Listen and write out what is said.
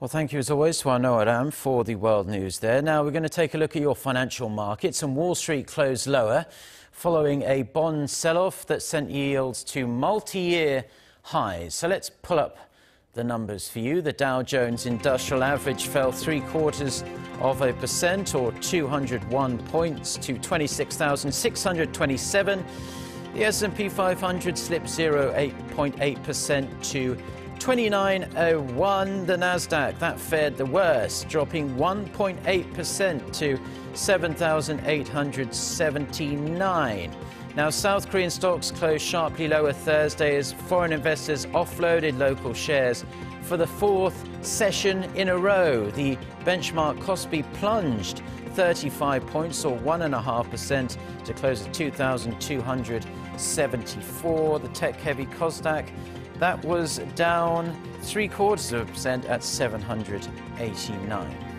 Well, thank you as always to Arnaud Aram for the world news there. Now we're going to take a look at your financial markets and Wall Street closed lower following a bond sell-off that sent yields to multi-year highs. So let's pull up the numbers for you. The Dow Jones Industrial Average fell three quarters of a percent or 201 points to 26,627. The S&P 500 slipped 0.8% to 29.01. The Nasdaq that fared the worst, dropping 1.8% to 7,879. Now, South Korean stocks closed sharply lower Thursday as foreign investors offloaded local shares for the fourth session in a row. The benchmark Kospi plunged 35 points or 1.5% to close at 2,274. The tech heavy Kosdaq that was down three quarters of a percent at 789.